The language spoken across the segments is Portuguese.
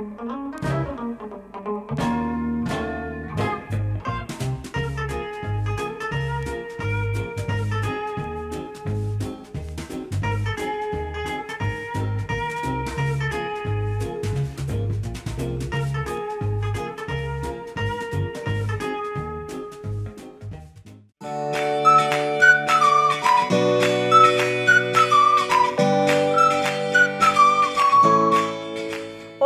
Música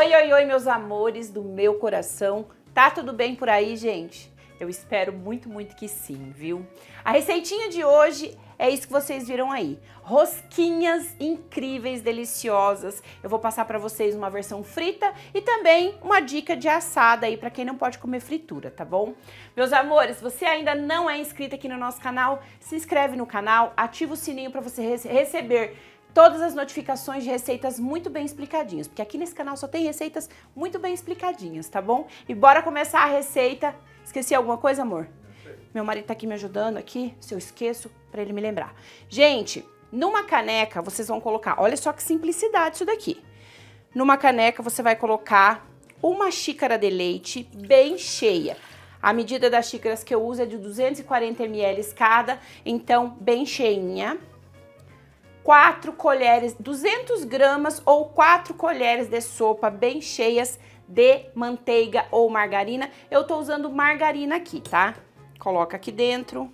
Oi, oi, oi, meus amores do meu coração. Tá tudo bem por aí, gente? Eu espero muito, muito que sim, viu? A receitinha de hoje é isso que vocês viram aí. Rosquinhas incríveis, deliciosas. Eu vou passar para vocês uma versão frita e também uma dica de assada aí para quem não pode comer fritura, tá bom? Meus amores, você ainda não é inscrito aqui no nosso canal, se inscreve no canal, ativa o sininho para você receber todas as notificações de receitas muito bem explicadinhas, porque aqui nesse canal só tem receitas muito bem explicadinhas, tá bom? E bora começar a receita. Esqueci alguma coisa, amor? Meu marido tá aqui me ajudando aqui, se eu esqueço, para ele me lembrar. Gente, numa caneca vocês vão colocar, olha só que simplicidade isso daqui. Numa caneca você vai colocar uma xícara de leite bem cheia. A medida das xícaras que eu uso é de 240 ml cada, então bem cheinha. 4 colheres, 200 gramas ou 4 colheres de sopa bem cheias de manteiga ou margarina. Eu tô usando margarina aqui, tá? Coloca aqui dentro.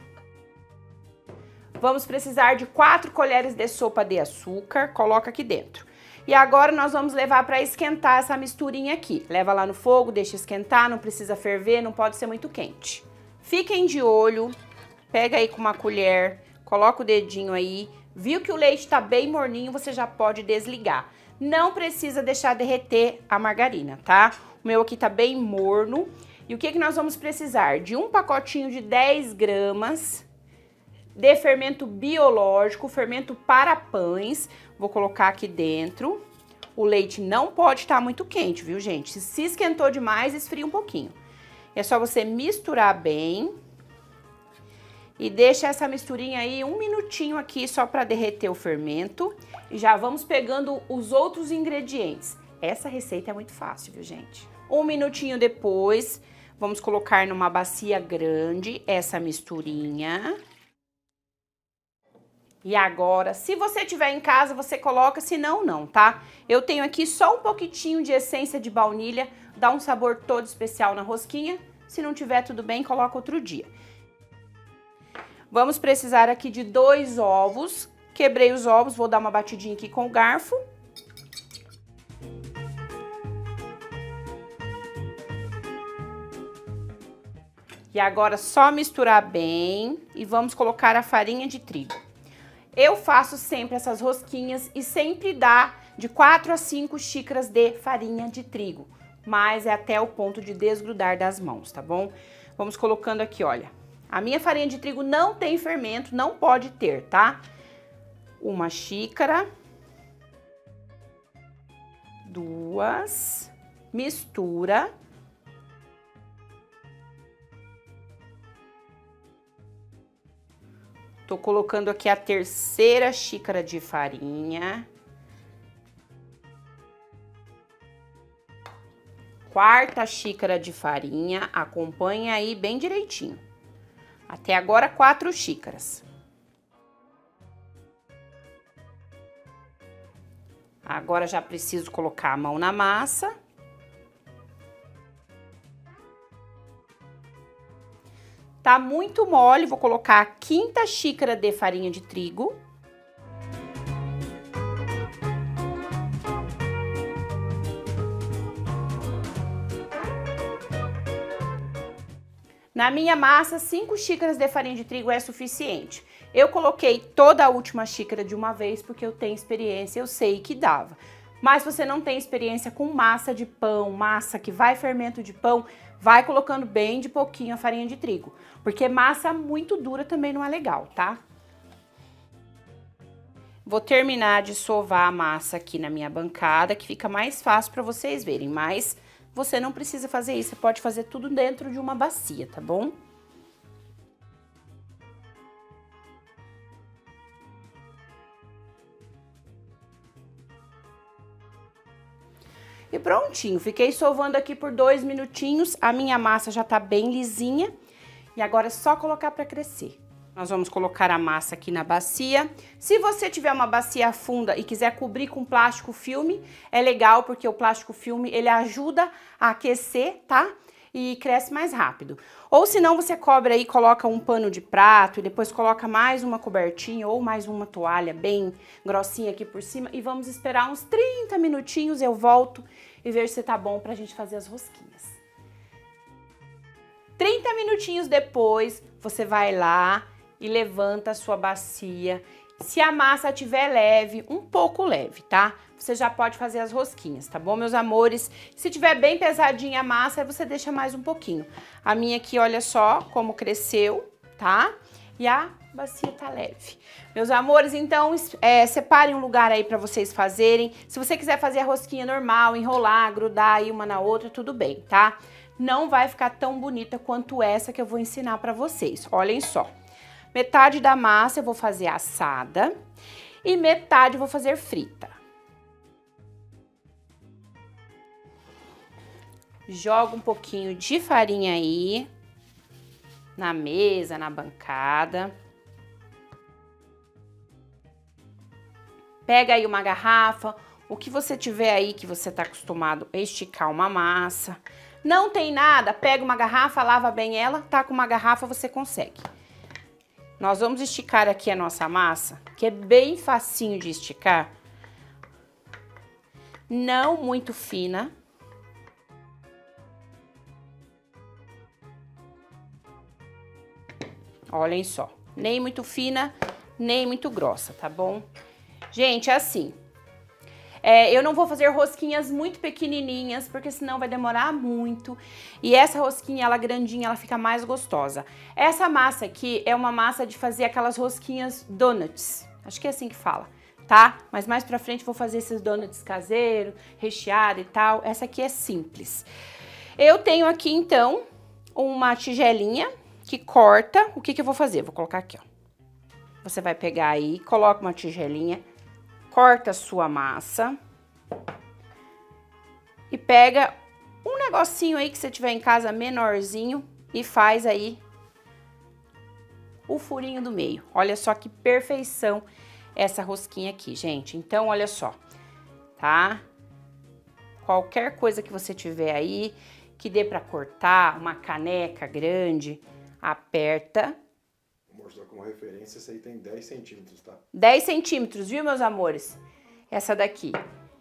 Vamos precisar de 4 colheres de sopa de açúcar, coloca aqui dentro. E agora nós vamos levar para esquentar essa misturinha aqui. Leva lá no fogo, deixa esquentar, não precisa ferver, não pode ser muito quente. Fiquem de olho, pega aí com uma colher, coloca o dedinho aí, Viu que o leite está bem morninho, você já pode desligar. Não precisa deixar derreter a margarina, tá? O meu aqui tá bem morno. E o que, que nós vamos precisar? De um pacotinho de 10 gramas de fermento biológico, fermento para pães. Vou colocar aqui dentro. O leite não pode estar tá muito quente, viu, gente? Se esquentou demais, esfria um pouquinho. É só você misturar bem e deixa essa misturinha aí um minutinho aqui só para derreter o fermento. E já vamos pegando os outros ingredientes. Essa receita é muito fácil, viu, gente? Um minutinho depois, vamos colocar numa bacia grande essa misturinha. E agora, se você tiver em casa, você coloca, se não, não, tá? Eu tenho aqui só um pouquitinho de essência de baunilha, dá um sabor todo especial na rosquinha. Se não tiver tudo bem, coloca outro dia. Vamos precisar aqui de dois ovos. Quebrei os ovos, vou dar uma batidinha aqui com o garfo. E agora só misturar bem e vamos colocar a farinha de trigo. Eu faço sempre essas rosquinhas e sempre dá de 4 a 5 xícaras de farinha de trigo, mas é até o ponto de desgrudar das mãos, tá bom? Vamos colocando aqui, olha, a minha farinha de trigo não tem fermento, não pode ter, tá? Uma xícara. Duas. Mistura. Tô colocando aqui a terceira xícara de farinha. Quarta xícara de farinha, acompanha aí bem direitinho. Até agora, quatro xícaras. Agora já preciso colocar a mão na massa. Tá muito mole, vou colocar a quinta xícara de farinha de trigo. Na minha massa, 5 xícaras de farinha de trigo é suficiente. Eu coloquei toda a última xícara de uma vez porque eu tenho experiência, eu sei que dava. Mas se você não tem experiência com massa de pão, massa que vai fermento de pão, vai colocando bem de pouquinho a farinha de trigo. Porque massa muito dura também não é legal, tá? Vou terminar de sovar a massa aqui na minha bancada, que fica mais fácil para vocês verem, mas você não precisa fazer isso, você pode fazer tudo dentro de uma bacia, tá bom? E prontinho, fiquei sovando aqui por dois minutinhos, a minha massa já tá bem lisinha. E agora é só colocar para crescer. Nós vamos colocar a massa aqui na bacia. Se você tiver uma bacia funda e quiser cobrir com plástico filme, é legal porque o plástico filme ele ajuda a aquecer, tá? E cresce mais rápido. Ou se não, você cobre aí, coloca um pano de prato e depois coloca mais uma cobertinha ou mais uma toalha bem grossinha aqui por cima e vamos esperar uns 30 minutinhos, eu volto e ver se tá bom pra gente fazer as rosquinhas. 30 minutinhos depois, você vai lá, e levanta a sua bacia. Se a massa estiver leve, um pouco leve, tá? Você já pode fazer as rosquinhas, tá bom, meus amores? Se tiver bem pesadinha a massa, aí você deixa mais um pouquinho. A minha aqui, olha só como cresceu, tá? E a bacia tá leve. Meus amores, então, é, separem um lugar aí pra vocês fazerem. Se você quiser fazer a rosquinha normal, enrolar, grudar aí uma na outra, tudo bem, tá? Não vai ficar tão bonita quanto essa que eu vou ensinar pra vocês. Olhem só. Metade da massa eu vou fazer assada e metade eu vou fazer frita. Joga um pouquinho de farinha aí na mesa, na bancada. Pega aí uma garrafa, o que você tiver aí que você tá acostumado a esticar uma massa. Não tem nada, pega uma garrafa, lava bem ela, tá com uma garrafa você consegue. Nós vamos esticar aqui a nossa massa, que é bem facinho de esticar. Não muito fina. Olhem só, nem muito fina, nem muito grossa, tá bom? Gente, é assim, é, eu não vou fazer rosquinhas muito pequenininhas, porque senão vai demorar muito. E essa rosquinha, ela grandinha, ela fica mais gostosa. Essa massa aqui é uma massa de fazer aquelas rosquinhas donuts. Acho que é assim que fala, tá? Mas mais pra frente vou fazer esses donuts caseiros, recheado e tal. Essa aqui é simples. Eu tenho aqui, então, uma tigelinha que corta. O que que eu vou fazer? Vou colocar aqui, ó. Você vai pegar aí, coloca uma tigelinha corta sua massa e pega um negocinho aí que você tiver em casa menorzinho e faz aí o furinho do meio. Olha só que perfeição essa rosquinha aqui, gente. Então, olha só, tá? Qualquer coisa que você tiver aí, que dê para cortar, uma caneca grande, aperta só como referência, essa aí tem 10 centímetros, tá? 10 centímetros, viu, meus amores? Essa daqui.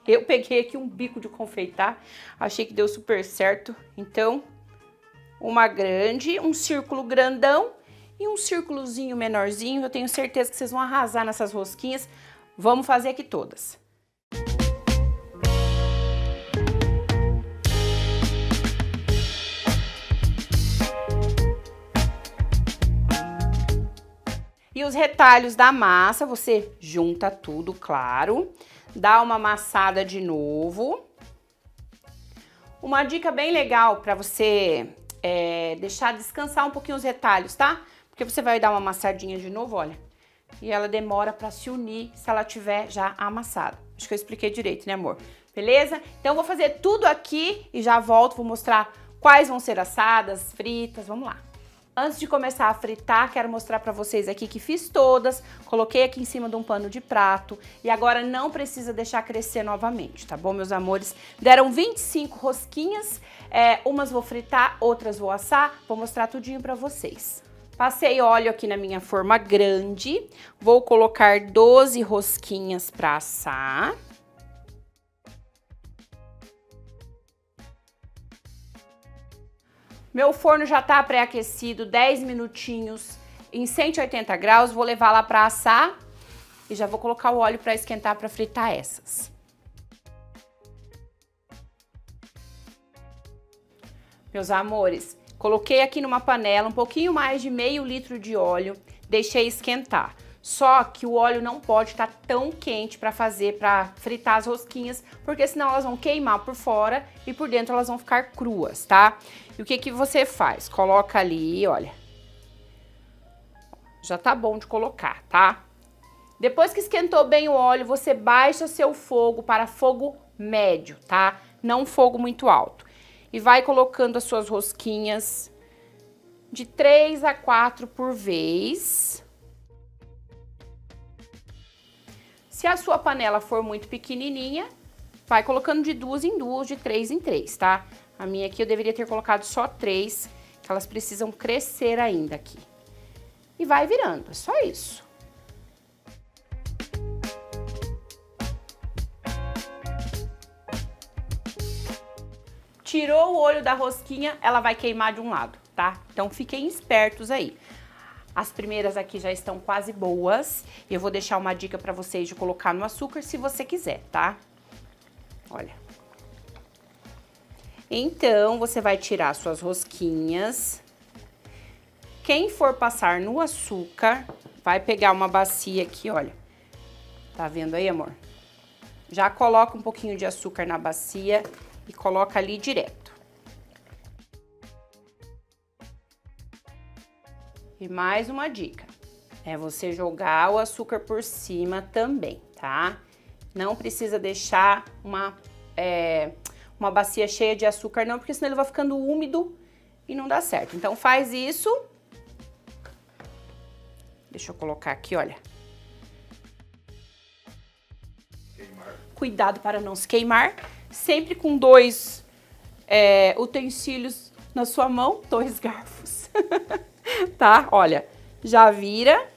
Eu peguei aqui um bico de confeitar, achei que deu super certo. Então, uma grande, um círculo grandão e um círculozinho menorzinho. Eu tenho certeza que vocês vão arrasar nessas rosquinhas. Vamos fazer aqui todas. Os retalhos da massa, você junta tudo, claro. Dá uma amassada de novo. Uma dica bem legal para você é, deixar descansar um pouquinho os retalhos, tá? Porque você vai dar uma amassadinha de novo, olha. E ela demora para se unir se ela tiver já amassada. Acho que eu expliquei direito, né, amor? Beleza? Então, eu vou fazer tudo aqui e já volto, vou mostrar quais vão ser assadas, fritas, vamos lá. Antes de começar a fritar, quero mostrar para vocês aqui que fiz todas, coloquei aqui em cima de um pano de prato e agora não precisa deixar crescer novamente, tá bom, meus amores? Deram 25 rosquinhas, é, umas vou fritar, outras vou assar, vou mostrar tudinho para vocês. Passei óleo aqui na minha forma grande, vou colocar 12 rosquinhas para assar. Meu forno já tá pré-aquecido, 10 minutinhos em 180 graus. Vou levar lá para assar e já vou colocar o óleo para esquentar para fritar essas. Meus amores, coloquei aqui numa panela um pouquinho mais de meio litro de óleo, deixei esquentar. Só que o óleo não pode estar tá tão quente para fazer, para fritar as rosquinhas, porque senão elas vão queimar por fora e por dentro elas vão ficar cruas, tá? E o que que você faz? Coloca ali, olha. Já tá bom de colocar, tá? Depois que esquentou bem o óleo, você baixa seu fogo para fogo médio, tá? não fogo muito alto. E vai colocando as suas rosquinhas de 3 a 4 por vez. Se a sua panela for muito pequenininha, vai colocando de duas em duas, de três em três, tá? A minha aqui eu deveria ter colocado só três, que elas precisam crescer ainda aqui. E vai virando, é só isso. Tirou o olho da rosquinha, ela vai queimar de um lado, tá? Então fiquem espertos aí. As primeiras aqui já estão quase boas. Eu vou deixar uma dica para vocês de colocar no açúcar se você quiser, tá? Olha. Então, você vai tirar suas rosquinhas. Quem for passar no açúcar, vai pegar uma bacia aqui, olha. Tá vendo aí, amor? Já coloca um pouquinho de açúcar na bacia e coloca ali direto. E mais uma dica, é você jogar o açúcar por cima também, tá? Não precisa deixar uma, é, uma bacia cheia de açúcar não, porque senão ele vai ficando úmido e não dá certo. Então faz isso. Deixa eu colocar aqui, olha. Queimar. Cuidado para não se queimar. Sempre com dois é, utensílios na sua mão, dois garfos. tá? Olha, já vira.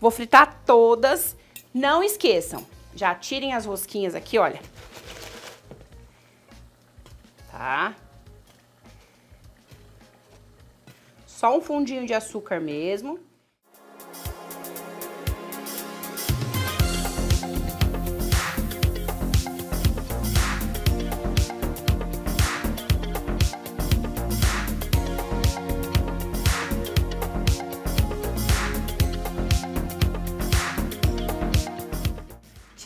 Vou fritar todas não esqueçam, já tirem as rosquinhas aqui, olha. Tá? Só um fundinho de açúcar mesmo.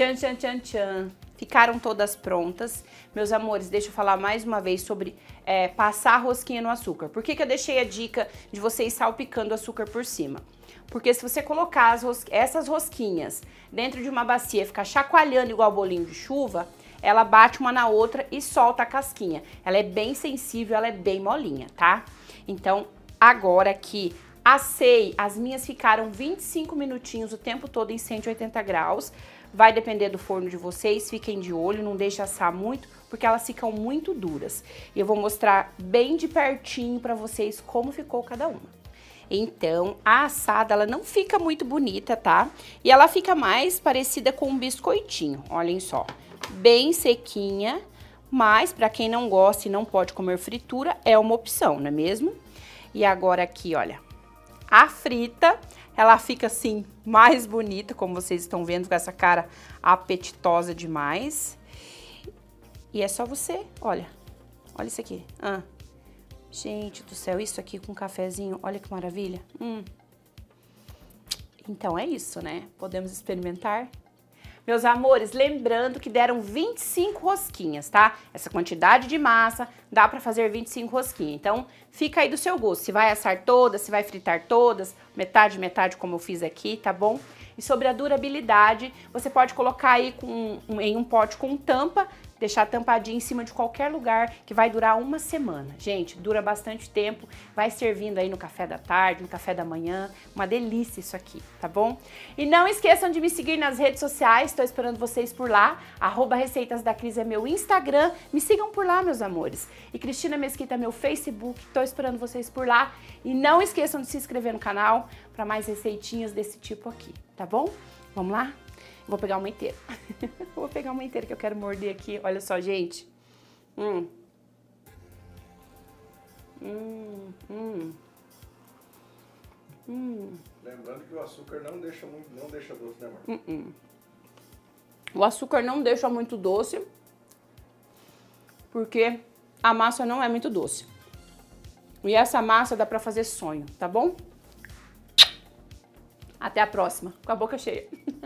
Tchan, tchan, tchan, tchan. Ficaram todas prontas. Meus amores, deixa eu falar mais uma vez sobre é, passar a rosquinha no açúcar. Por que, que eu deixei a dica de você ir salpicando açúcar por cima? Porque se você colocar ros essas rosquinhas dentro de uma bacia e ficar chacoalhando igual bolinho de chuva, ela bate uma na outra e solta a casquinha. Ela é bem sensível, ela é bem molinha, tá? Então, agora que assei, as minhas ficaram 25 minutinhos o tempo todo em 180 graus. Vai depender do forno de vocês, fiquem de olho, não deixe assar muito, porque elas ficam muito duras. E eu vou mostrar bem de pertinho para vocês como ficou cada uma. Então, a assada, ela não fica muito bonita, tá? E ela fica mais parecida com um biscoitinho, olhem só. Bem sequinha, mas para quem não gosta e não pode comer fritura, é uma opção, não é mesmo? E agora aqui, olha, a frita, ela fica assim mais bonita, como vocês estão vendo, com essa cara apetitosa demais. E é só você, olha, olha isso aqui. Ah. Gente do céu, isso aqui com cafezinho, olha que maravilha. Hum. Então é isso, né? Podemos experimentar? Meus amores, lembrando que deram 25 rosquinhas, tá? Essa quantidade de massa dá para fazer 25 rosquinhas. Então, fica aí do seu gosto. Se vai assar todas, se vai fritar todas, metade, metade, como eu fiz aqui, tá bom? E sobre a durabilidade, você pode colocar aí com, em um pote com tampa deixar tampadinho em cima de qualquer lugar que vai durar uma semana. Gente, dura bastante tempo, vai servindo aí no café da tarde, no café da manhã, uma delícia isso aqui, tá bom? E não esqueçam de me seguir nas redes sociais, estou esperando vocês por lá, arroba Receitas da Cris é meu Instagram, me sigam por lá, meus amores. E Cristina Mesquita é meu Facebook, estou esperando vocês por lá. E não esqueçam de se inscrever no canal para mais receitinhas desse tipo aqui, tá bom? Vamos lá? Vou pegar uma inteira. Vou pegar uma inteira que eu quero morder aqui. Olha só, gente. Hum. Hum, hum. Hum. Lembrando que o açúcar não deixa muito, não deixa doce, né, amor? Hum, hum. O açúcar não deixa muito doce, porque a massa não é muito doce. E essa massa dá pra fazer sonho, tá bom? Até a próxima, com a boca cheia.